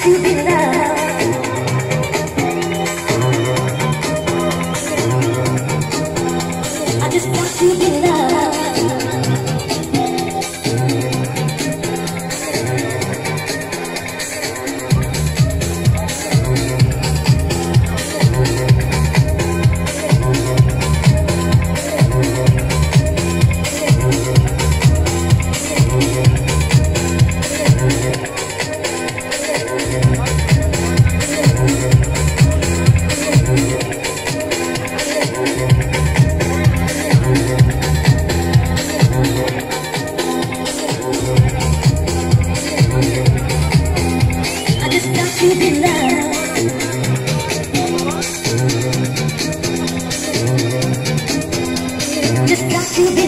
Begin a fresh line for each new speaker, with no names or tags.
I just want to be loved. Just got to be